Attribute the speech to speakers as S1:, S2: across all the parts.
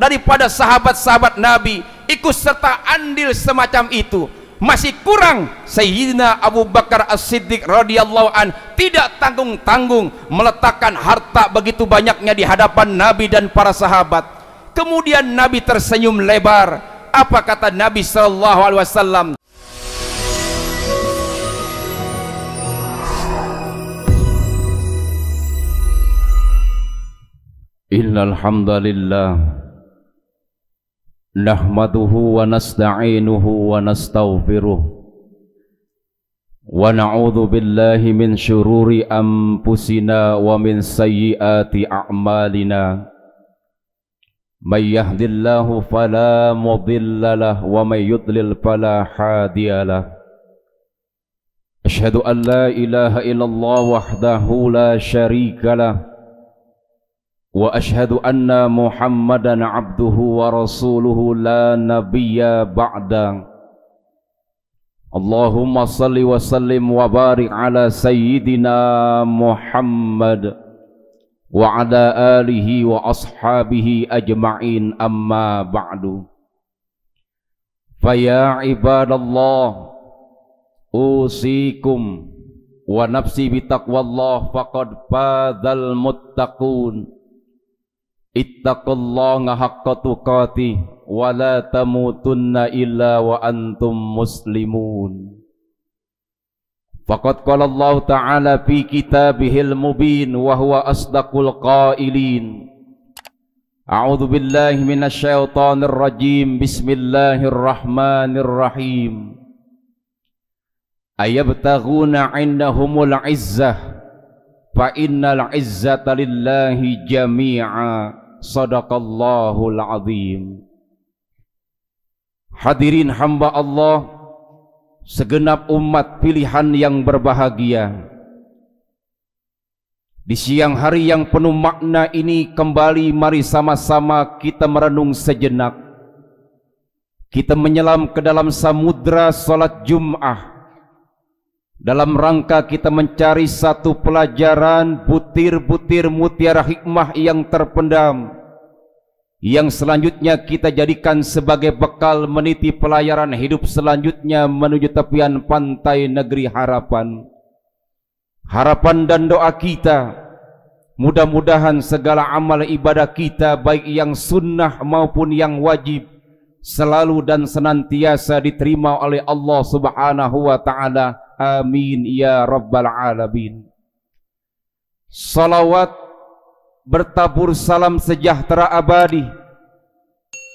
S1: daripada sahabat-sahabat Nabi ikut serta andil semacam itu. Masih kurang Sayyidina Abu Bakar As-Siddiq radhiyallahu an tidak tanggung-tanggung meletakkan harta begitu banyaknya di hadapan Nabi dan para sahabat. Kemudian Nabi tersenyum lebar. Apa kata Nabi sallallahu alaihi wasallam? Innal hamdalillah نحمده ونستعينه ونستغفره ونعوذ بالله من شرور أنفسنا ومن سيئات أعمالنا. من يهد الله فلا مضل له ومن يضلل فلا هادي له. أشهد أن لا إله إلا الله وحده لا شريك له. وأشهد أن محمدا عبده ورسوله لا نبي بعده اللهم صل وسلم وبارك على سيدنا محمد وعلى آله وأصحابه أجمعين. أما بعد فيا عباد الله أوصيكم ونفسي بتقوى الله فقد فاز المتقون. Ittaqullaha haqqa tuqatih wa la tamutunna illa wa antum muslimun. Faqad qala Allah Ta'ala fi kitabihil mubin wa huwa asdaqul qailin. A'udzu billahi minasy syaithanir rajim. Bismillahirrahmanirrahim. Ayabtaghuna 'indahumul 'izzah fa innal 'izzata lillahi jami'a. Sadaqallahul azim. Hadirin hamba Allah Segenap umat pilihan yang berbahagia. Di siang hari yang penuh makna ini Kembali mari sama-sama kita merenung sejenak. Kita menyelam ke dalam samudra salat Jum'ah dalam rangka kita mencari satu pelajaran butir-butir mutiara hikmah yang terpendam. Yang selanjutnya kita jadikan sebagai bekal meniti pelayaran hidup selanjutnya menuju tepian pantai negeri harapan. Harapan dan doa kita mudah-mudahan segala amal ibadah kita baik yang sunnah maupun yang wajib selalu dan senantiasa diterima oleh Allah subhanahu wa ta'ala Amin ya rabbal alamin. Salawat bertabur salam sejahtera abadi.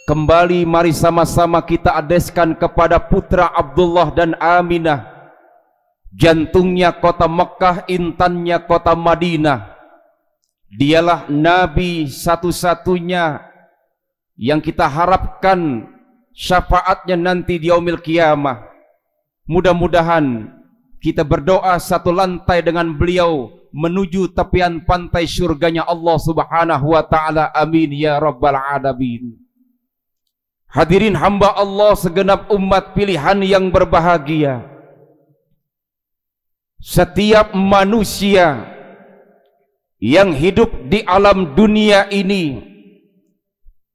S1: Kembali mari sama-sama kita adeskan kepada putra Abdullah dan Aminah. Jantungnya kota Mekah, intannya kota Madinah. Dialah nabi satu-satunya yang kita harapkan syafaatnya nanti di yaumil kiamah. Mudah-mudahan kita berdoa satu lantai dengan beliau menuju tepian pantai surganya Allah Subhanahu wa taala. Amin ya rabbal alamin. Hadirin hamba Allah segenap umat pilihan yang berbahagia. Setiap manusia yang hidup di alam dunia ini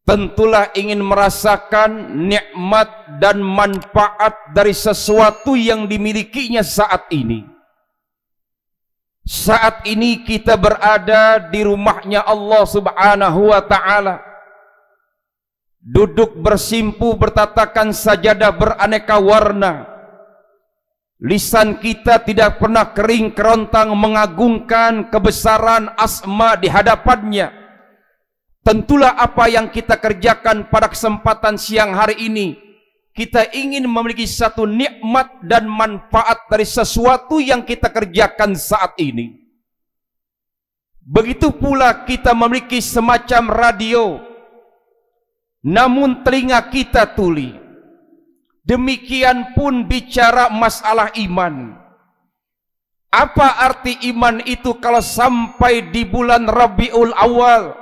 S1: tentulah ingin merasakan nikmat dan manfaat dari sesuatu yang dimilikinya saat ini. Saat ini kita berada di rumahnya Allah Subhanahu wa taala. Duduk bersimpu bertatakan sajadah beraneka warna. Lisan kita tidak pernah kering kerontang mengagungkan kebesaran asma di hadapannya Tentulah apa yang kita kerjakan pada kesempatan siang hari ini kita ingin memiliki satu nikmat dan manfaat dari sesuatu yang kita kerjakan saat ini. Begitu pula kita memiliki semacam radio namun telinga kita tuli. Demikian pun bicara masalah iman. Apa arti iman itu kalau sampai di bulan Rabiul Awal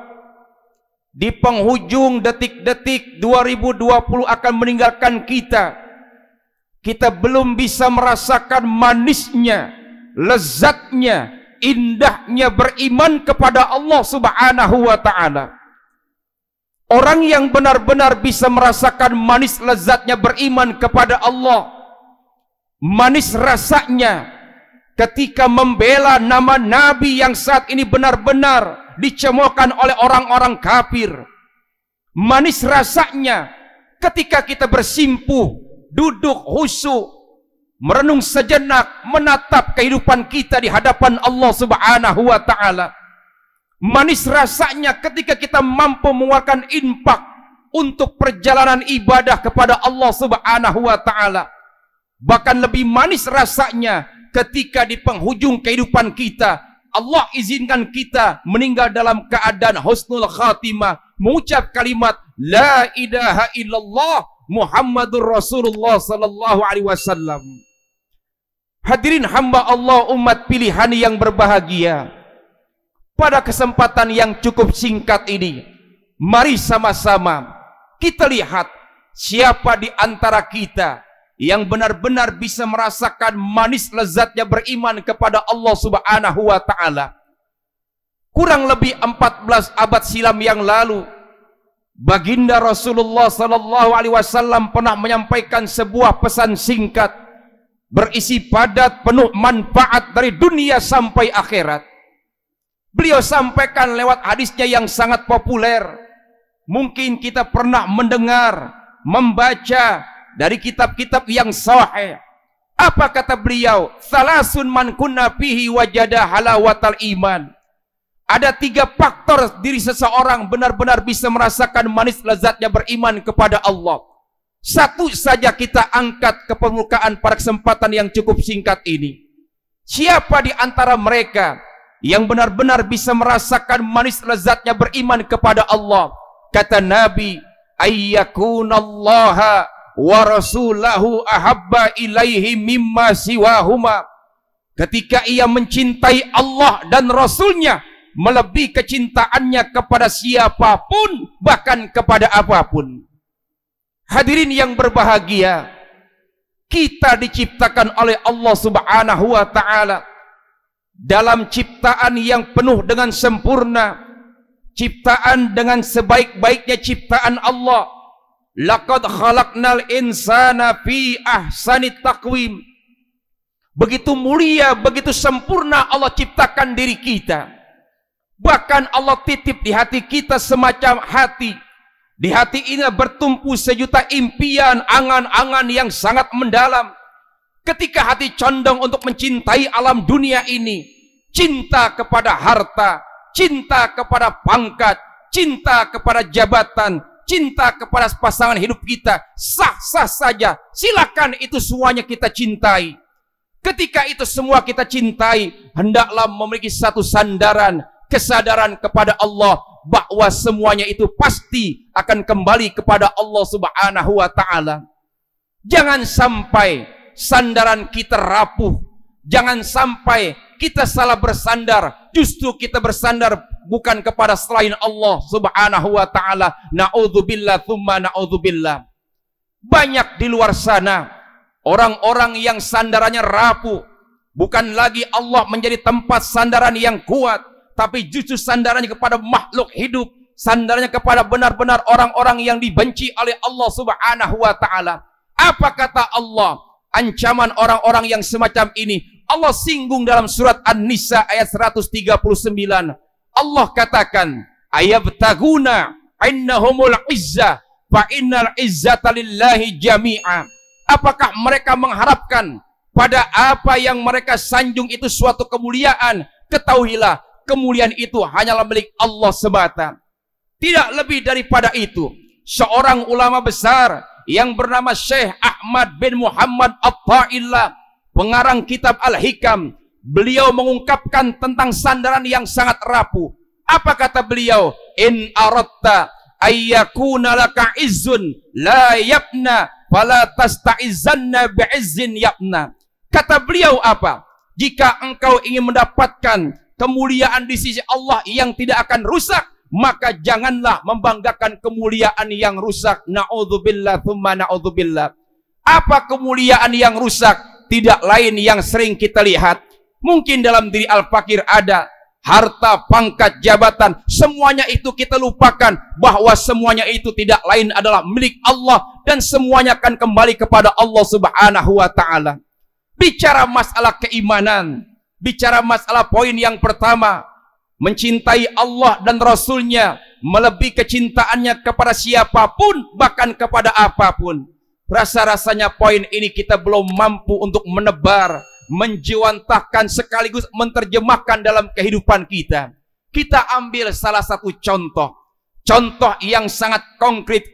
S1: di penghujung detik-detik 2020 akan meninggalkan kita kita belum bisa merasakan manisnya lezatnya indahnya beriman kepada Allah Subhanahu wa taala Orang yang benar-benar bisa merasakan manis lezatnya beriman kepada Allah. Manis rasanya ketika membela nama Nabi yang saat ini benar-benar dicemokan oleh orang-orang kafir. Manis rasanya ketika kita bersimpuh, duduk husu, merenung sejenak, menatap kehidupan kita di hadapan Allah Subhanahu wa taala. Manis rasanya ketika kita mampu mengeluarkan infak untuk perjalanan ibadah kepada Allah Subhanahu wa taala. Bahkan lebih manis rasanya ketika di penghujung kehidupan kita Allah izinkan kita meninggal dalam keadaan husnul khatimah mengucap kalimat la ilaha illallah Muhammadur Rasulullah sallallahu alaihi wasallam. Hadirin hamba Allah umat pilihan yang berbahagia. Pada kesempatan yang cukup singkat ini, mari sama-sama kita lihat siapa di antara kita yang benar-benar bisa merasakan manis lezatnya beriman kepada Allah Subhanahu wa taala. Kurang lebih 14 abad silam yang lalu, baginda Rasulullah sallallahu alaihi wasallam pernah menyampaikan sebuah pesan singkat berisi padat penuh manfaat dari dunia sampai akhirat. Beliau sampaikan lewat hadisnya yang sangat populer. Mungkin kita pernah mendengar, membaca dari kitab-kitab yang sahih. Apa kata beliau? Salasun man kunna fihi wajada halawatal iman. Ada tiga faktor diri seseorang benar-benar bisa merasakan manis lezatnya beriman kepada Allah. Satu saja kita angkat ke permukaan pada kesempatan yang cukup singkat ini. Siapa di antara mereka yang benar-benar bisa merasakan manis lezatnya beriman kepada Allah. Kata Nabi, ayyakunallaha wa rasulahu ahabba ilaihi mimma siwahuma. Ketika ia mencintai Allah dan Rasulnya, melebihi kecintaannya kepada siapa pun, bahkan kepada apa pun. Hadirin yang berbahagia, kita diciptakan oleh Allah subhanahu wa ta'ala dalam ciptaan yang penuh dengan sempurna ciptaan dengan sebaik-baiknya ciptaan Allah laqad khalaqnal insana fi ahsani taqwim. Begitu mulia begitu sempurna Allah ciptakan diri kita. Bahkan Allah titip di hati kita semacam hati. Di hati ini bertumpu sejuta impian angan-angan yang sangat mendalam. Ketika hati condong untuk mencintai alam dunia ini, cinta kepada harta, cinta kepada pangkat, cinta kepada jabatan, cinta kepada pasangan hidup kita, sah-sah saja. Silakan itu semuanya kita cintai. Ketika itu semua kita cintai, hendaklah memiliki satu sandaran, kesadaran kepada Allah bahwa semuanya itu pasti akan kembali kepada Allah Subhanahu wa taala. Jangan sampai sandaran kita rapuh. Jangan sampai kita salah bersandar. Justru kita bersandar bukan kepada selain Allah subhanahu wa ta'ala. Na'udzubillah thumma na'udzubillah. Banyak di luar sana. Orang-orang yang sandarannya rapuh. Bukan lagi Allah menjadi tempat sandaran yang kuat. Tapi justru sandarannya kepada makhluk hidup. Sandarannya kepada benar-benar orang-orang yang dibenci oleh Allah subhanahu wa ta'ala. Apa kata Allah? ancaman orang-orang yang semacam ini. Allah singgung dalam surat An-Nisa ayat 139. Allah katakan, ayabtaguna innahumul izzah fa innal izzata lillahi jami'a. Apakah mereka mengharapkan pada apa yang mereka sanjung itu suatu kemuliaan? Ketahuilah, kemuliaan itu hanyalah milik Allah semata. Tidak lebih daripada itu. Seorang ulama besar yang bernama Syekh Ahmad bin Muhammad At-Ta'illah, pengarang kitab Al-Hikam. Beliau mengungkapkan tentang sandaran yang sangat rapuh. Apa kata beliau? In aratta ayyakuna laka izzun la yabna fala tasta'izanna bi'izzin yabna. Kata beliau apa? Jika engkau ingin mendapatkan kemuliaan di sisi Allah yang tidak akan rusak, maka janganlah membanggakan kemuliaan yang rusak. Na'udzubillah thumma na'udzubillah. Apa kemuliaan yang rusak? Tidak lain yang sering kita lihat. Mungkin dalam diri Al-Fakir ada harta, pangkat, jabatan, semuanya itu kita lupakan bahwa semuanya itu tidak lain adalah milik Allah dan semuanya akan kembali kepada Allah Subhanahu wa taala. Bicara masalah keimanan, bicara masalah poin yang pertama, mencintai Allah dan Rasulnya melebihi kecintaannya kepada siapa pun bahkan kepada apa pun. Rasa-rasanya poin ini kita belum mampu untuk menebar menjiwantahkan sekaligus menerjemahkan dalam kehidupan kita. Kita ambil salah satu contoh. Contoh yang sangat konkret.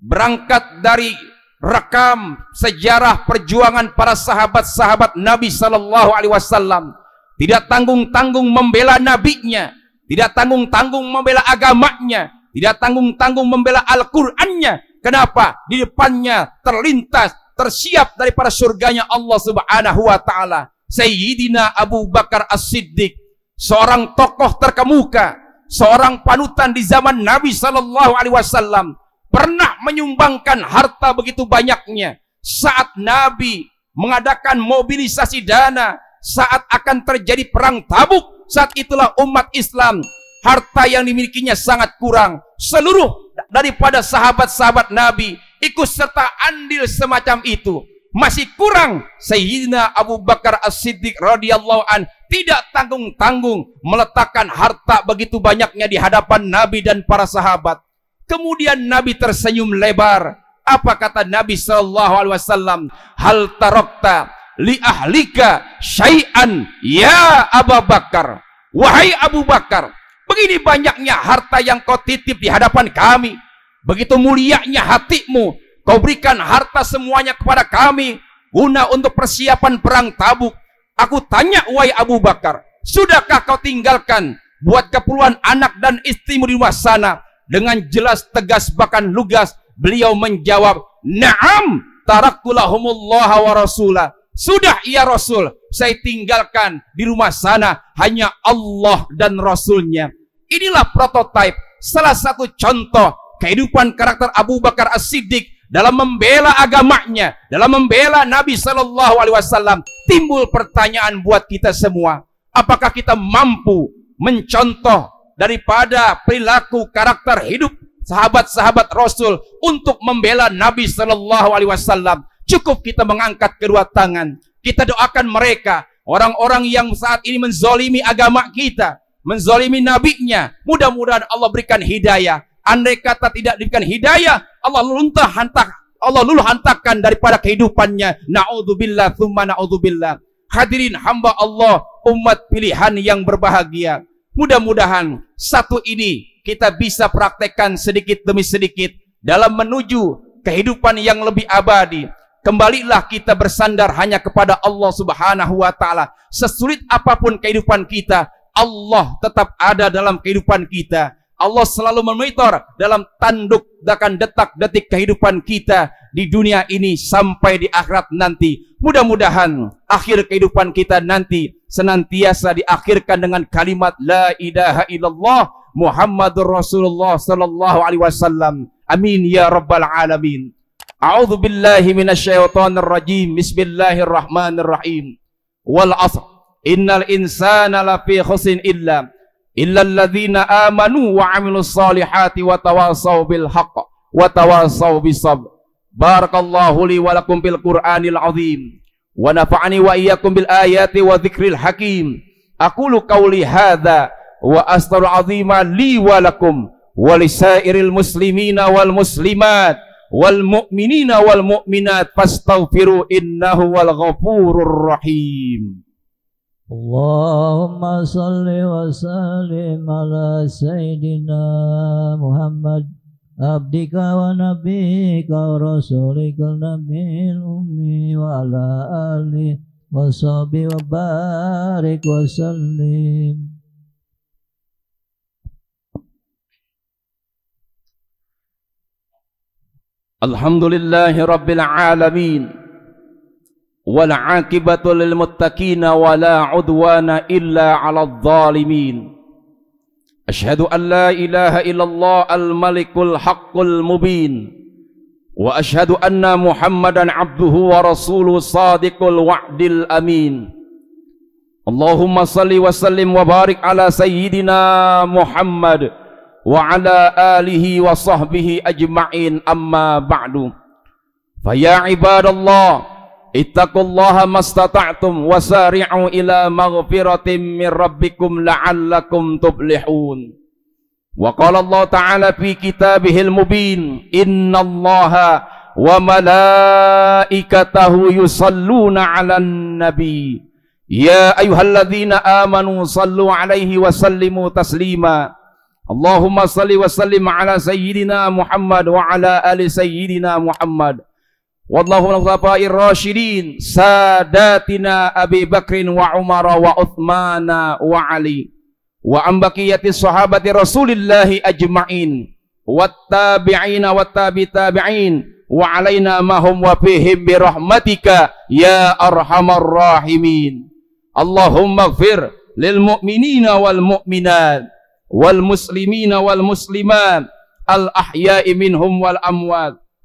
S1: Berangkat dari rekam sejarah perjuangan para sahabat-sahabat Nabi sallallahu alaihi wasallam. Tidak tanggung-tanggung membela nabinya, tidak tanggung-tanggung membela agamanya, tidak tanggung-tanggung membela Al-Qur'annya. Kenapa? Di depannya terlintas, tersiap daripada surganya Allah Subhanahu wa taala. Sayyidina Abu Bakar As-Siddiq, seorang tokoh terkemuka, seorang panutan di zaman Nabi sallallahu alaihi wasallam, pernah menyumbangkan harta begitu banyaknya saat Nabi mengadakan mobilisasi dana saat akan terjadi perang tabuk saat itulah umat Islam harta yang dimilikinya sangat kurang seluruh daripada sahabat-sahabat Nabi ikut serta andil semacam itu. Masih kurang Sayyidina Abu Bakar As-Siddiq radhiyallahu an tidak tanggung-tanggung meletakkan harta begitu banyaknya di hadapan Nabi dan para sahabat. Kemudian Nabi tersenyum lebar. Apa kata Nabi sallallahu alaihi wasallam? Hal tarokta li ahlika syai'an ya Abu Bakar. Wahai Abu Bakar begini banyaknya harta yang kau titip di hadapan kami begitu mulianya hatimu kau berikan harta semuanya kepada kami guna untuk persiapan perang tabuk. Aku tanya wahai Abu Bakar sudahkah kau tinggalkan buat keperluan anak dan istrimu di rumah sana? Dengan jelas tegas bahkan lugas beliau menjawab na'am tarakkulahumullah wa rasulah. Sudah ya Rasul, saya tinggalkan di rumah sana hanya Allah dan Rasulnya. Inilah prototipe, salah satu contoh kehidupan karakter Abu Bakar As-Siddiq dalam membela agamanya, dalam membela Nabi Sallallahu Alaihi Wasallam. Timbul pertanyaan buat kita semua, apakah kita mampu mencontoh daripada perilaku karakter hidup sahabat-sahabat Rasul untuk membela Nabi Sallallahu Alaihi Wasallam Cukup kita mengangkat kedua tangan. Kita doakan mereka. Orang-orang yang saat ini menzolimi agama kita. Menzolimi nabinya. Mudah-mudahan Allah berikan hidayah. Andai kata tidak diberikan hidayah. Allah luntah hantak. Allah luluh hantakan daripada kehidupannya. Na'udzubillah thumma na'udzubillah. Hadirin hamba Allah. Umat pilihan yang berbahagia. Mudah-mudahan satu ini kita bisa praktekkan sedikit demi sedikit dalam menuju kehidupan yang lebih abadi kembalilah kita bersandar hanya kepada Allah Subhanahu wa taala. Sesulit apa pun kehidupan kita, Allah tetap ada dalam kehidupan kita. Allah selalu memonitor dalam tanduk dan detak-detik kehidupan kita di dunia ini sampai di akhirat nanti. Mudah-mudahan akhir kehidupan kita nanti senantiasa diakhirkan dengan kalimat la ilaha illallah Muhammadur Rasulullah sallallahu alaihi wasallam. Amin ya rabbal alamin. A'udzu billahi minasyaitonir rajim. Bismillahirrahmanirrahim. Wal 'asr. Innal insana lafi khusrin illa إلا الذين آمنوا وعملوا الصالحات وتواصوا بالحق وتواصوا بالصبر. بارك الله لي ولكم بالقرآن العظيم. ونفعني وإياكم بالآيات وذكر الحكيم. أقول قولي هذا وأستر عظيما لي ولكم ولسائر المسلمين والمسلمات والمؤمنين والمؤمنات فاستغفروا إنه هو الغفور الرحيم. اللهم صل وسلم على سيدنا محمد عبدك ونبيك ورسولك
S2: النبي الأمي وعلى آله وصحبه وبارك وسلم.
S1: الحمد لله رب العالمين. wal mu'minat fastaghfiru innahu wal ghafurur rahim
S3: Allahumma salli wa sallim ala sayyidina Muhammad abdika wa nabika wa rasulika nabil ummi wa ala alihi wa sahbihi wa barik wa sallim
S1: الحمد لله رب العالمين والعاقبة للمتقين ولا عدوان إلا على الظالمين أشهد أن لا إله إلا الله الملك الحق المبين وأشهد أن محمدا عبده ورسوله صادق الوعد الأمين
S4: اللهم صل وسلم وبارك على سيدنا محمد وعلى آله وصحبه أجمعين أما بعد فيا عباد الله اتقوا الله ما استطعتم وسارعوا إلى مغفرة من ربكم لعلكم تفلحون وقال الله تعالى في كتابه المبين إن الله وملائكته يصلون على النبي يا أيها الذين آمنوا صلوا عليه وسلموا تسليما اللهم صل وسلم على سيدنا محمد وعلى آل سيدنا محمد والله من الخلفاء الراشدين ساداتنا أبي بكر وعمر وعثمان وعلي وعن بقية الصحابة رسول الله أجمعين والتابعين والتابع تابعين وعلينا ما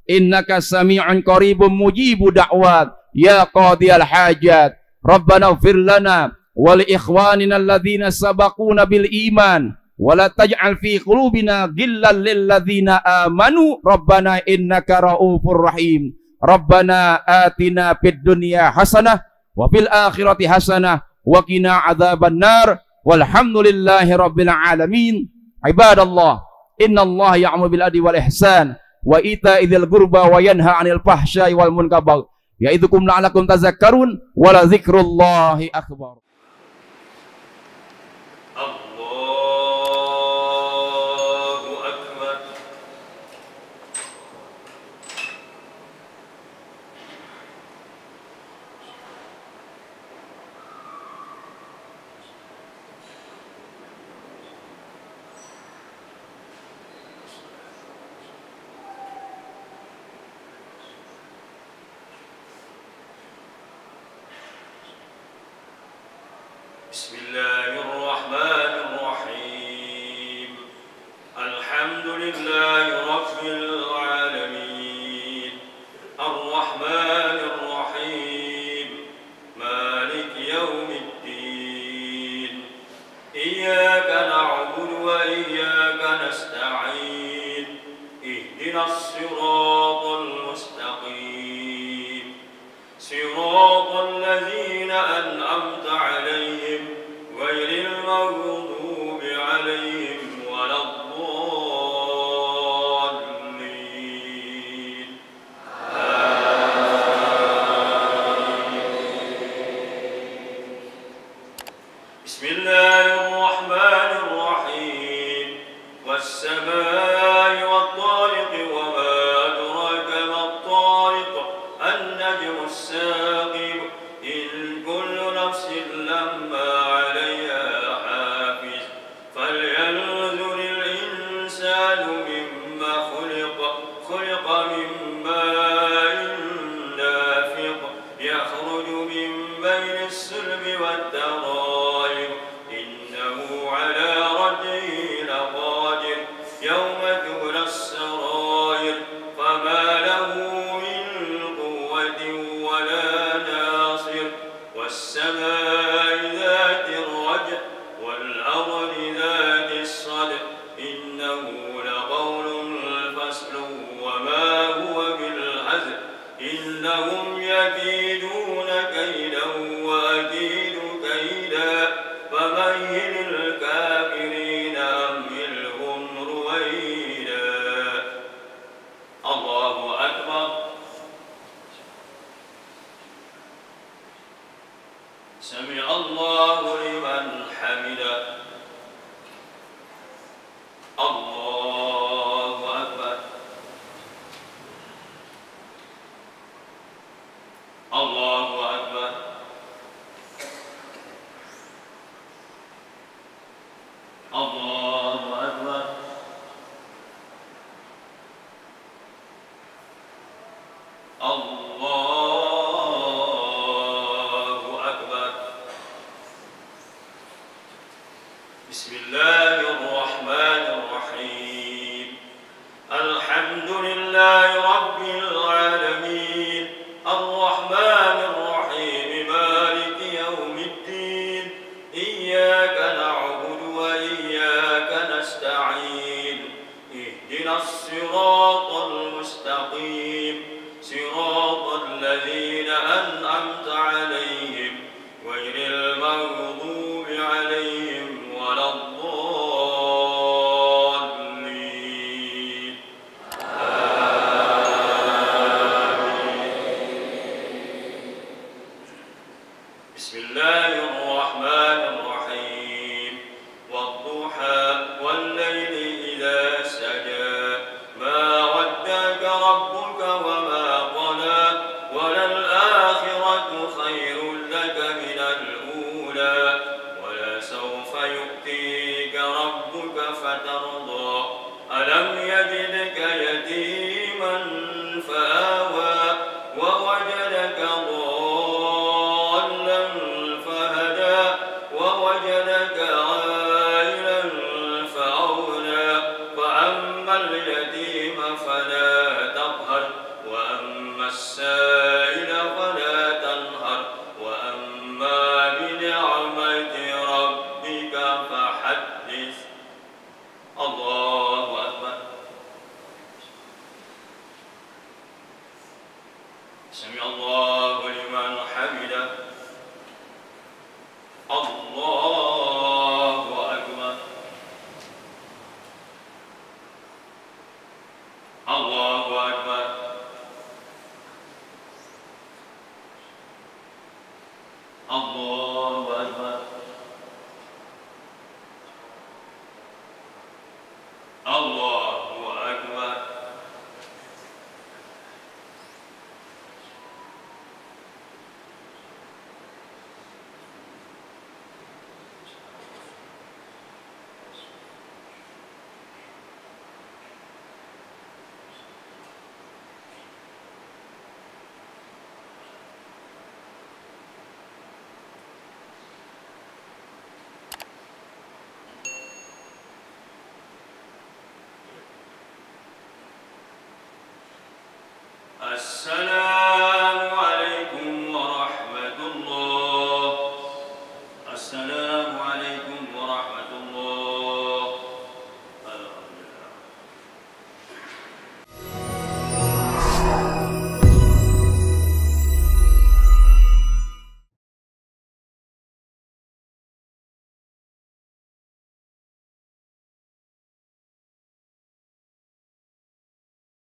S4: هم وفيهم برحمتك يا أرحم الراحمين اللهم اغفر للمؤمنين والمؤمنات والمسلمين والمسلمات الأحياء منهم والأموات إنك سميع قريب مجيب دعوات يا قاضي الحاجات ربنا اغفر لنا ولإخواننا الذين سبقونا بالإيمان ولا تجعل في قلوبنا غلا للذين آمنوا ربنا إنك رؤوف رحيم ربنا آتنا في الدنيا حسنة وفي الآخرة حسنة وقنا عذاب النار والحمد لله wa ita idil gurba wa yanha 'anil fahsya'i wal munkabal yaitu kum la'alakum tazakkarun wa la zikrullahi akbar. بسم الله. اهدنا الصراط المستقيم. صراط